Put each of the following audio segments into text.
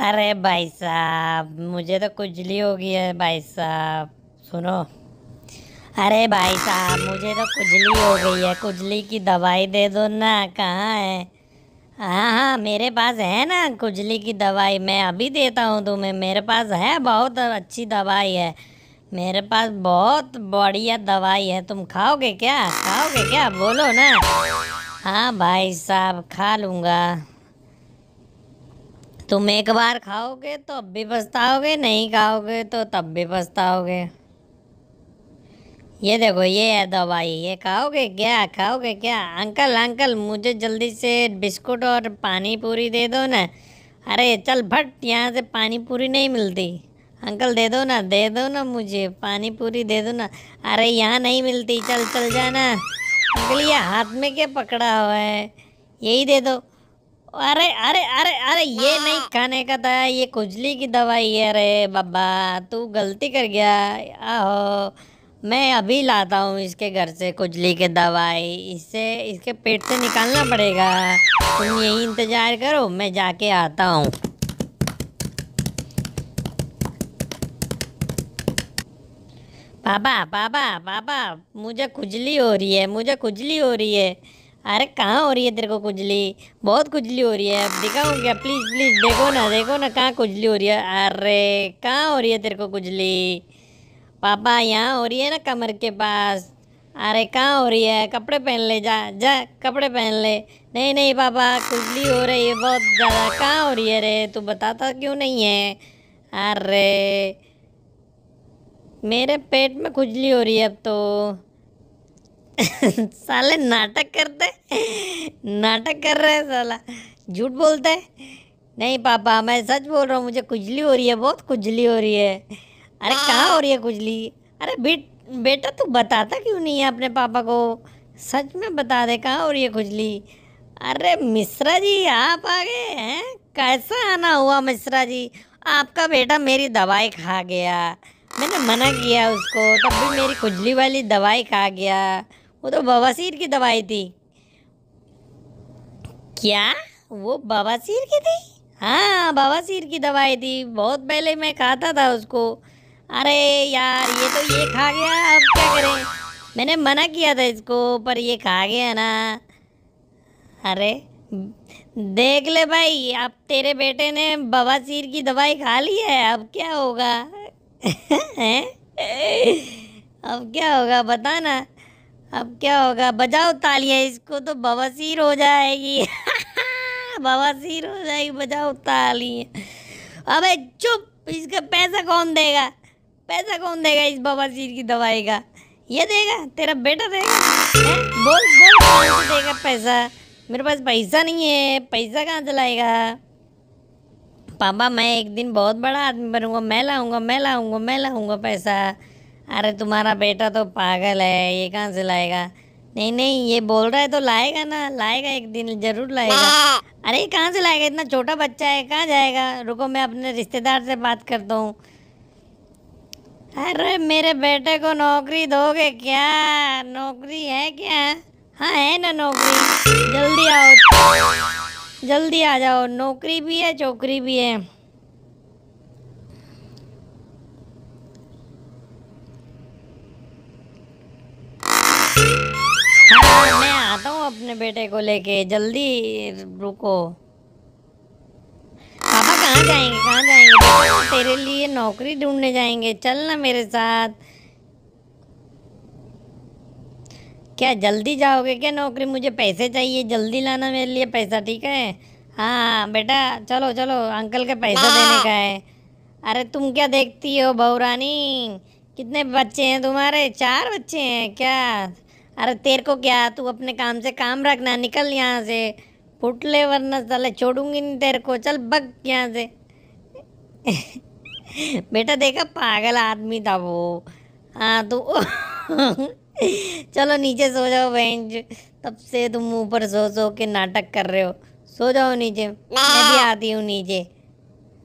अरे भाई साहब, मुझे तो खुजली हो गई है भाई साहब। सुनो। अरे भाई साहब, मुझे तो खुजली हो गई है। खुजली की दवाई दे दो ना, कहाँ है? हाँ हाँ मेरे पास है ना खुजली की दवाई। मैं अभी देता हूँ तुम्हें। मेरे पास है बहुत अच्छी दवाई है। मेरे पास बहुत बढ़िया दवाई है। तुम खाओगे क्या? खाओगे क्या? बोलो ना। हाँ भाई साहब, खा लूँगा। तुम एक बार खाओगे तो अब भी पछताओगे, नहीं खाओगे तो तब भी पछताओगे। ये देखो, ये है दवाई, ये खाओगे क्या खाओगे क्या? अंकल अंकल, मुझे जल्दी से बिस्कुट और पानी पूरी दे दो ना। अरे चल भट यहाँ से पानी पूरी नहीं मिलती। अंकल, दे दो ना, दे दो ना मुझे पानी पूरी दे दो ना। अरे यहाँ नहीं मिलती, चल चल जाना। अंकल, ये हाथ में क्या पकड़ा हुआ है? यही दे दो। अरे अरे अरे अरे ये नहीं खाने का था ये खुजली की दवाई है। अरे बाबा तू गलती कर गया। आहो मैं अभी लाता हूँ इसके घर से खुजली की दवाई। इससे इसके पेट से निकालना पड़ेगा। तुम यही इंतज़ार करो मैं जाके आता हूँ। पापा पापा पापा मुझे खुजली हो रही है मुझे खुजली हो रही है। अरे कहाँ हो रही है तेरे को खुजली? बहुत खुजली हो रही है। दिखाऊँ क्या? प्लीज़ प्लीज़ देखो ना देखो ना कहाँ खुजली हो रही है। अरे कहाँ हो रही है तेरे को खुजली? पापा यहाँ हो रही है ना कमर के पास। अरे कहाँ हो रही है? कपड़े पहन ले, जा जा, कपड़े पहन ले। नहीं नहीं पापा, खुजली हो रही है बहुत ज़्यादा। कहाँ हो रही है रे? तू बताता क्यों नहीं है? अरे मेरे पेट में खुजली हो रही है अब तो। साले नाटक करते नाटक कर रहे हैं साला। झूठ बोलते है? नहीं पापा, मैं सच बोल रहा हूँ, मुझे खुजली हो रही है, बहुत खुजली हो रही है। अरे कहाँ हो रही है खुजली? अरे बेट, बेटा तू बताता क्यों नहीं है अपने पापा को? सच में बता दे, कहाँ हो रही है खुजली? अरे मिश्रा जी, आप आ गए हैं? कैसा आना हुआ मिश्रा जी? आपका बेटा मेरी दवाई खा गया। मैंने मना किया उसको, तब भी मेरी खुजली वाली दवाई खा गया। वो तो बवासीर की दवाई थी। क्या? वो बवासीर की थी? हाँ बवासीर की दवाई थी। बहुत पहले मैं खाता था उसको। अरे यार, ये तो ये खा गया। अब क्या करें? मैंने मना किया था इसको, पर ये खा गया ना। अरे, देख ले भाई, अब तेरे बेटे ने बवासीर की दवाई खा ली है। अब क्या होगा? अब क्या होगा? बता ना। अब क्या होगा? बजाओ तालियाँ, इसको तो बवासीर हो जाएगी। बवासीर हो जाएगी, बजाओ तालियाँ। अबे चुप! इसका पैसा कौन देगा? पैसा कौन देगा इस बवासीर की दवाई का? ये देगा? तेरा बेटा देगा? बोल बोल देगा पैसा? मेरे पास पैसा नहीं है। पैसा कहाँ से लाएगा? पापा, मैं एक दिन बहुत बड़ा आदमी बनूँगा। मैं लाऊँगा मैं लाऊँगा मैं लाऊँगा पैसा। अरे तुम्हारा बेटा तो पागल है, ये कहाँ से लाएगा? नहीं नहीं, ये बोल रहा है तो लाएगा ना, लाएगा एक दिन, ज़रूर लाएगा। अरे कहाँ से लाएगा? इतना छोटा बच्चा है, कहाँ जाएगा? रुको, मैं अपने रिश्तेदार से बात करता हूँ। अरे मेरे बेटे को नौकरी दोगे क्या? नौकरी है क्या? हाँ है ना नौकरी। जल्दी आओ, जल्दी आ जाओ। नौकरी भी है, चौकरी भी है हाँ मैं आता हूँ अपने बेटे को लेके जल्दी रुको। पापा कहाँ जाएँगे कहाँ जाएँगे? तेरे लिए नौकरी ढूँढने जाएँगे। चल ना मेरे साथ। क्या जल्दी जाओगे? क्या नौकरी? मुझे पैसे चाहिए। जल्दी लाना मेरे लिए पैसा ठीक है? हाँ बेटा चलो चलो। अंकल के पैसा देने का है। अरे तुम क्या देखती हो बहुरानी? कितने बच्चे हैं तुम्हारे? चार बच्चे हैं क्या? अरे तेरे को क्या, तू अपने काम से काम रखना, निकल यहाँ से। फुट ले वरना साले छोड़ूँगी नहीं तेरे को, चल बग यहाँ से। बेटा देखा पागल आदमी था वो। हाँ तो। चलो नीचे सो जाओ बेंच। तब से तुम ऊपर सो सो के नाटक कर रहे हो। सो जाओ नीचे, मैं भी आती हूँ नीचे।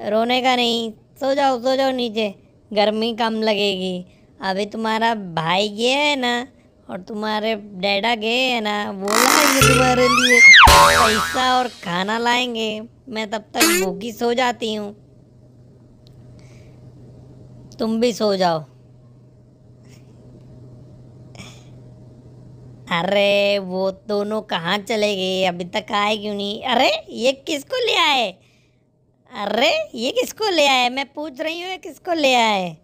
रोने का नहीं, सो जाओ सो जाओ नीचे। गर्मी कम लगेगी। अभी तुम्हारा भाई ये है ना और तुम्हारे डैडा गए हैं ना वो लाएँगे तुम्हारे लिए पैसा और खाना लाएँगे। मैं तब तक भूखी सो जाती हूँ। तुम भी सो जाओ। अरे, वो दोनों कहाँ चले गए? अभी तक आए क्यों नहीं? अरे, ये किसको ले आए? अरे, ये किसको ले आए? मैं पूछ रही हूँ, ये किसको ले आए?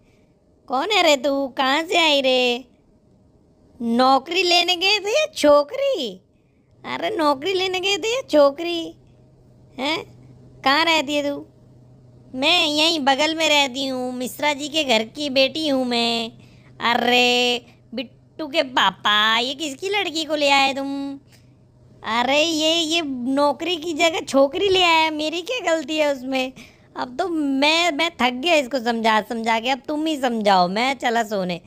कौन है रे तू? कहाँ से आई रे? नौकरी लेने गए थे या छोकरी? अरे नौकरी लेने गए थे या छोकरी? हैं? कहाँ रहती है तू? मैं यहीं बगल में रहती हूँ, मिश्रा जी के घर की बेटी हूँ मैं। अरे बिट्टू के पापा, ये किसकी लड़की को ले आए तुम? अरे ये ये नौकरी की जगह छोकरी ले आया, मेरी क्या गलती है उसमें? अब तो मैं मैं थक गया इसको समझा समझा के, अब तुम ही समझाओ, मैं चला सोने।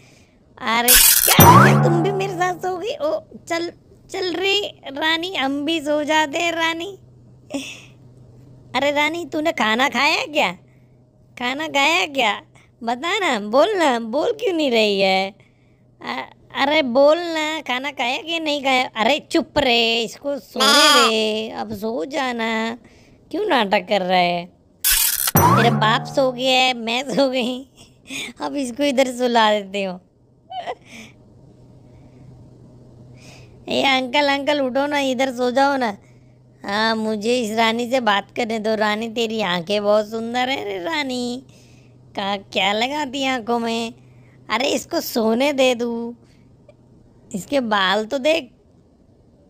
अरे क्या तुम मेरे साथ सो गई। ओ चल चल रही रानी हम भी सो जाते हैं रानी। अरे रानी तूने खाना खाया क्या? खाना खाया क्या? बता ना बोल ना बोल क्यों नहीं रही है? अ- अरे बोल ना खाना खाया कि नहीं खाया? अरे चुप रे इसको सोने दे अब सो जाना। क्यों नाटक कर रहा है? तेरा बाप सो गया है मैं सो गई। अब इसको इधर सुला देती हूँ। ए अंकल अंकल उठो ना इधर सो जाओ ना। हाँ मुझे इस रानी से बात करने दो। रानी तेरी आँखें बहुत सुंदर है रे रानी। का क्या लगाती है आँखों में? अरे इसको सोने दे दू इसके बाल तो देख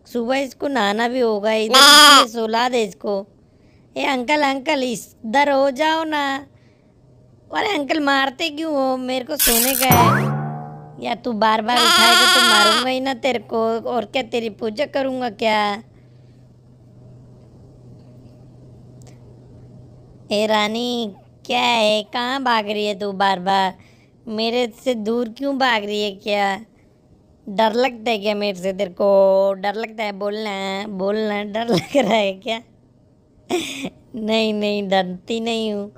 सुबह इसको नहाना भी होगा। इधर सुला दे इसको। ए अंकल अंकल इधर हो जाओ ना। अरे अंकल मारते क्यों हो? मेरे को सोने का है। या तू बार बार उठाएगा तो मारूँगा ही ना तेरे को, और क्या तेरी पूजा करूँगा क्या? ए रानी, क्या है? कहाँ भाग रही है तू बार बार? मेरे से दूर क्यों भाग रही है क्या? डर लगता है क्या मेरे से तेरे को? डर लगता है बोलना बोलना डर लग रहा है क्या? नहीं नहीं, डरती नहीं हूँ।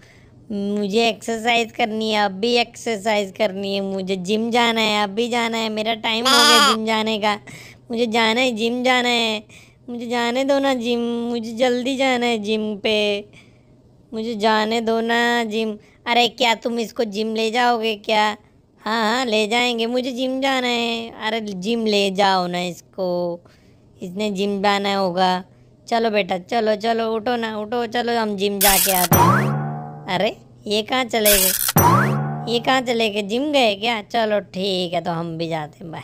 मुझे एक्सरसाइज करनी है, अब भी एक्सरसाइज करनी है। मुझे जिम जाना है, अब भी जाना है। मेरा टाइम हो गया जिम जाने का। मुझे जाना है जिम जाना है। मुझे जाने दो ना जिम मुझे जल्दी जाना है जिम पे। मुझे जाने दो ना जिम अरे क्या तुम इसको जिम ले जाओगे क्या? हाँ हाँ ले जाएँगे। मुझे जिम जाना है। अरे जिम ले जाओ ना इसको। इसने जिम जाना होगा। चलो बेटा, चलो चलो, उठो ना, उठो। चलो, हम जिम जाके आते हैं। अरे, ये कहाँ चले गए? ये कहाँ चले गए? जिम गए क्या? चलो ठीक है तो हम भी जाते हैं बाय